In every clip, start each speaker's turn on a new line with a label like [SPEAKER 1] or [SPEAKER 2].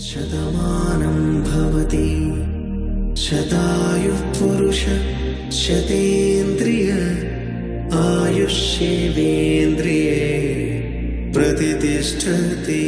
[SPEAKER 1] शतमानं भवति। शतायुः पुरुष शतेन्द्रिय आयुष्येवेन्द्रिये प्रतितिष्ठति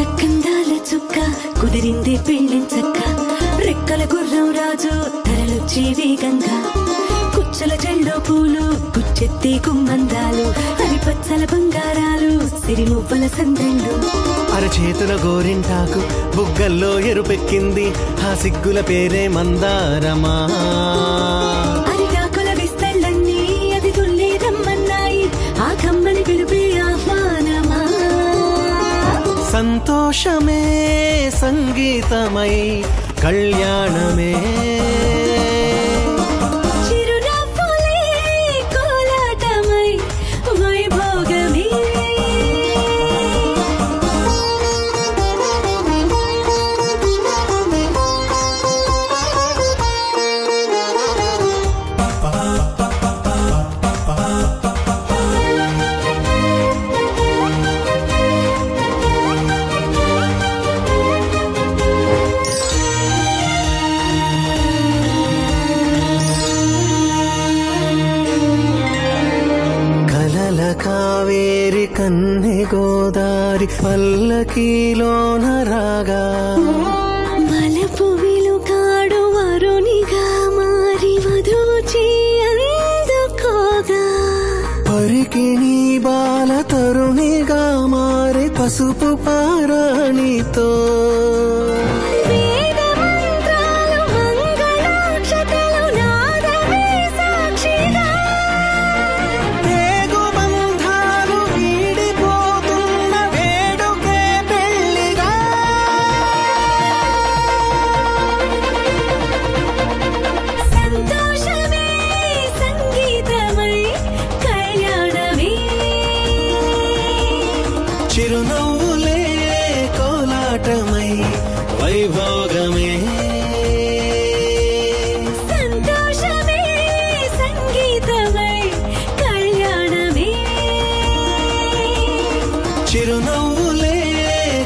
[SPEAKER 2] చక్కందాల చుక్క కుదిరింది పెళ్ళి చక్క. రెక్కల గుర్రం రాజు తరలొచ్చి వేగంగా కుచ్చల చెల్లో పూలు గుచ్చెత్తి గుమ్మందాలు. పచ్చల బంగారాలు సిరిమువ్వల సందళ్ళు.
[SPEAKER 3] అరచేతుల గోరింటాకు బుగ్గల్లో ఎరుపెక్కింది. ఆ సిగ్గుల పేరే మందారమా. సంతోషమే సంగీతమై కళ్యాణమే కన్నె గోదారి పల్లకీలోన రాగా.
[SPEAKER 2] మలపు విలుకాడు వరునిగా మారి వధూచి అందుకోగా.
[SPEAKER 3] పరికిణి బాల తరుణిగా మారి పసుపు పారాణితో. చిరునవ్వులే కోలాటమై వైభోగమే.
[SPEAKER 2] సంతోషమే సంగీతమై కళ్యాణమే.
[SPEAKER 3] చిరునవ్వులే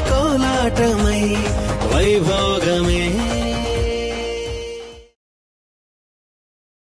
[SPEAKER 3] కోలాటమై వైభోగమే.